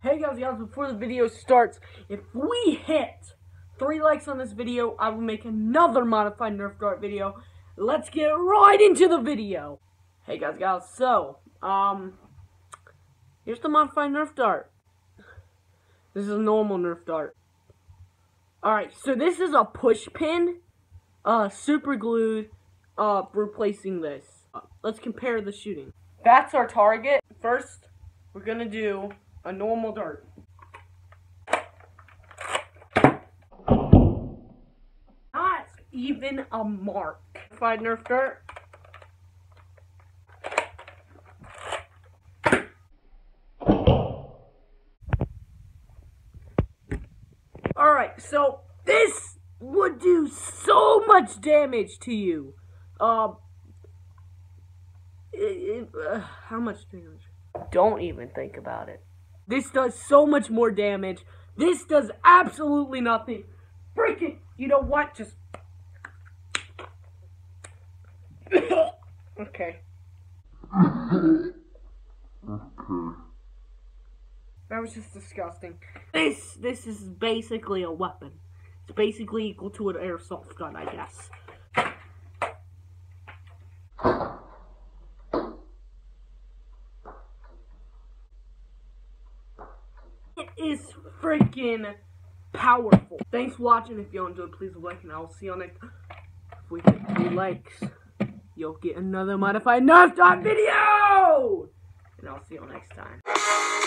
Hey guys, guys, before the video starts, if we hit three likes on this video, I will make another modified Nerf Dart video. Let's get right into the video. Hey guys, guys, so, um, here's the modified Nerf Dart. This is a normal Nerf Dart. Alright, so this is a push pin, uh, super glued, uh, replacing this. Let's compare the shooting. That's our target. First, we're gonna do a normal dart. Not even a mark. Five Nerf dart. Alright, so this would do so much damage to you. Uh, it, it, uh, how much damage? Don't even think about it. This does so much more damage. This does absolutely nothing. Freaking, you know what? Just. okay. That was just disgusting. This this is basically a weapon. It's basically equal to an airsoft gun, I guess. It is freaking powerful. Thanks for watching. If you enjoyed, please like and I'll see you on next. If we get three likes, you'll get another modified Nerf Dart video. And I'll see you next time.